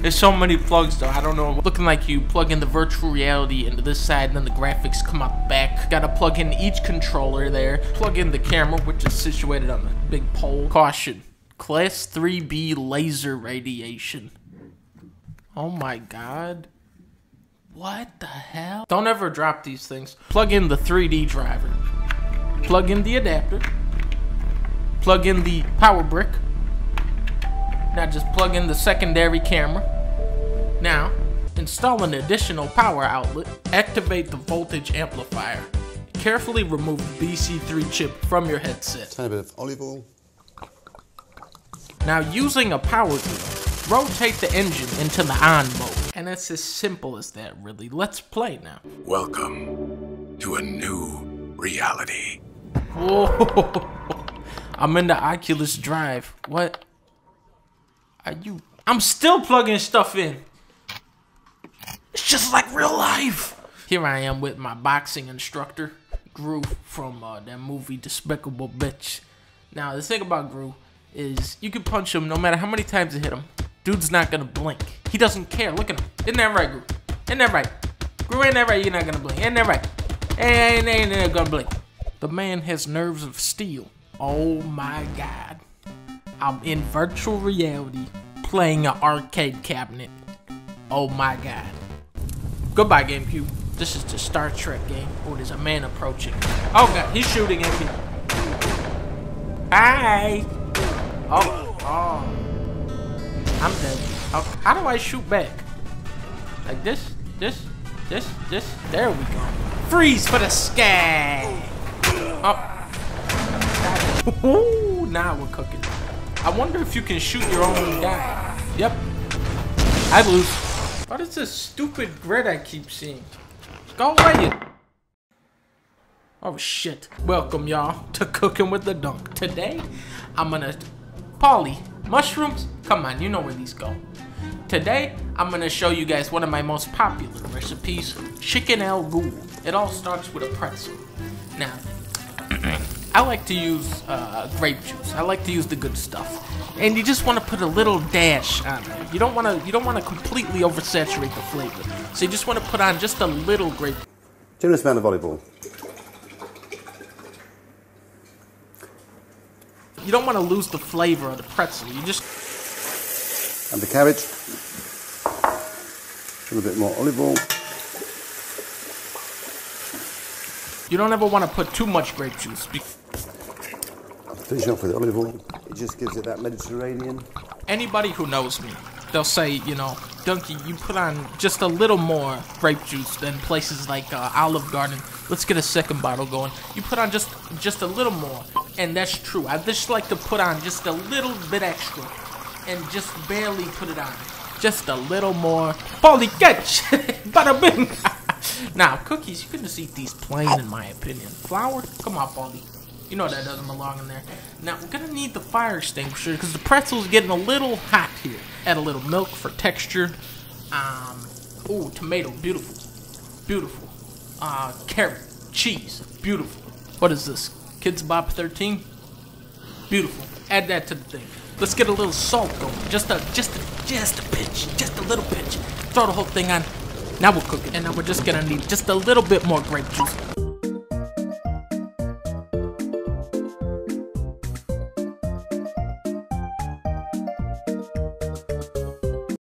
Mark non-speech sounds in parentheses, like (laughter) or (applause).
There's so many plugs though. I don't know. Looking like you plug in the virtual reality into this side, and then the graphics come out back. Gotta plug in each controller there. Plug in the camera, which is situated on the big pole. Caution. Class 3B laser radiation. Oh my god. What the hell? Don't ever drop these things. Plug in the 3D driver. Plug in the adapter. Plug in the power brick. Now just plug in the secondary camera. Now, install an additional power outlet. Activate the voltage amplifier. Carefully remove the BC3 chip from your headset. Tiny bit of olive oil. Now using a power tool, rotate the engine into the on mode. And it's as simple as that really. Let's play now. Welcome to a new reality. Whoa. (laughs) I'm in the Oculus Drive. What? Are you? I'm still plugging stuff in. It's just like real life. Here I am with my boxing instructor, Gru, from uh, that movie Despicable Bitch. Now, the thing about Gru is you can punch him no matter how many times you hit him. Dude's not gonna blink. He doesn't care. Look at him. Isn't that right, Gru? Isn't that right? Gru, ain't that right? You're not gonna blink. Ain't that right? Ain't, ain't, ain't gonna blink. The man has nerves of steel. Oh my god. I'm in virtual reality playing an arcade cabinet. Oh my god. Goodbye, GameCube. This is the Star Trek game. Oh, there's a man approaching. Oh god, he's shooting at me. Hi. Oh, oh. I'm dead. Oh, how do I shoot back? Like this, this, this, this. There we go. Freeze for the sky. Oh. (laughs) Ooh, now we're cooking. I wonder if you can shoot your own guy. Yep. I lose. What is this stupid grid I keep seeing? Go away. Oh shit. Welcome y'all to Cooking with the Dunk. Today, I'm gonna... Polly, mushrooms? Come on, you know where these go. Today, I'm gonna show you guys one of my most popular recipes, chicken al ghul. It all starts with a pretzel. Now, I like to use uh, grape juice. I like to use the good stuff, and you just want to put a little dash on there. You don't want to. You don't want to completely oversaturate the flavor. So you just want to put on just a little grape. Generous amount of olive oil. You don't want to lose the flavor of the pretzel. You just And the cabbage. A little bit more olive oil. you don't ever want to put too much grape juice. Finish off with olive oil. It just gives it that Mediterranean. Anybody who knows me, they'll say, you know, Dunkey, you put on just a little more grape juice than places like uh, Olive Garden. Let's get a second bottle going. You put on just just a little more, and that's true. I just like to put on just a little bit extra, and just barely put it on. Just a little more. Holy catch! (laughs) Bada bing! (laughs) now, cookies, you can just eat these plain, in my opinion. Flour? Come on, Baldy. You know that doesn't belong in there. Now, we're gonna need the fire extinguisher because the pretzel's getting a little hot here. Add a little milk for texture. Um, ooh, tomato, beautiful. Beautiful. Uh, carrot, cheese, beautiful. What is this? Kidz Bop 13? Beautiful. Add that to the thing. Let's get a little salt going. Just a, just a, just a pinch. Just a little pinch. Throw the whole thing on. Now we'll cook it. And now we're just gonna need just a little bit more grape juice.